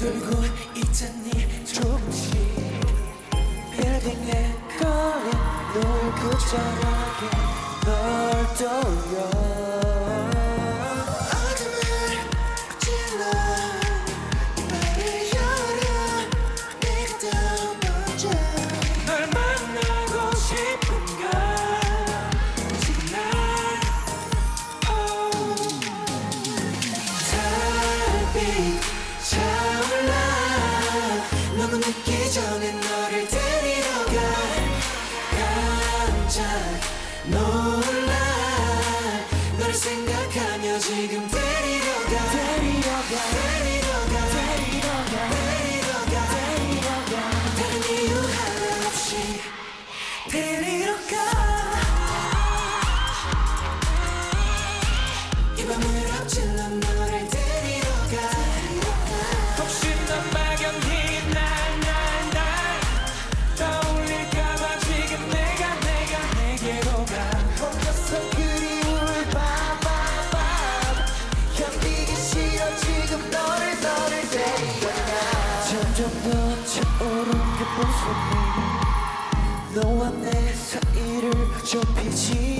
알고 있잖니. 조금씩 빌딩에 걸린 놀고자하게 널 떠올려. 어둠을 질러 말을 열어 내가 더 먼저 널 만나고 싶은가. 지금 날 달빛 데리러 가 사이를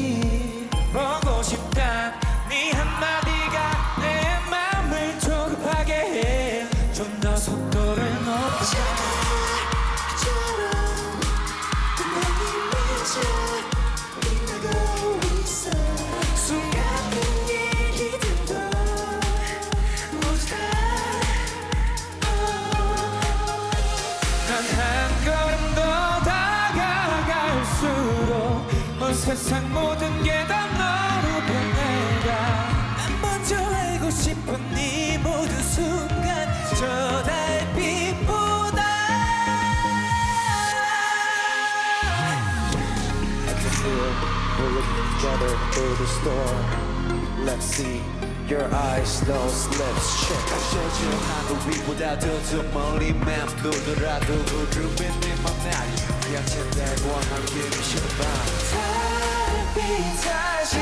세상 모든 게 다 너로 변해가 난 먼저 알고 싶은 네 모든 순간 저 달빛보다 We're looking together through the storm. Let's see your eyes, those lips. Check. 쇼주하고 위보다 더 멀리 맴돌더라도 구름이 네맘 날 그냥 대고 함께 미시는 밤 달빛 다시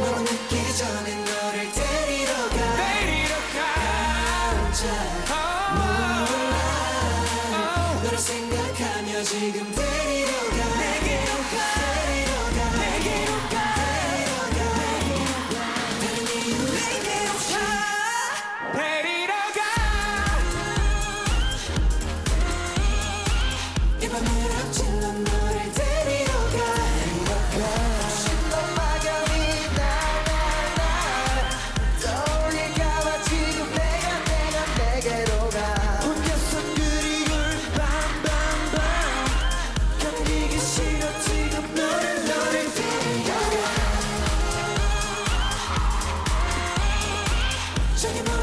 너무 늦기 전에 너를 데리러 가 데리러 가 저기 뭐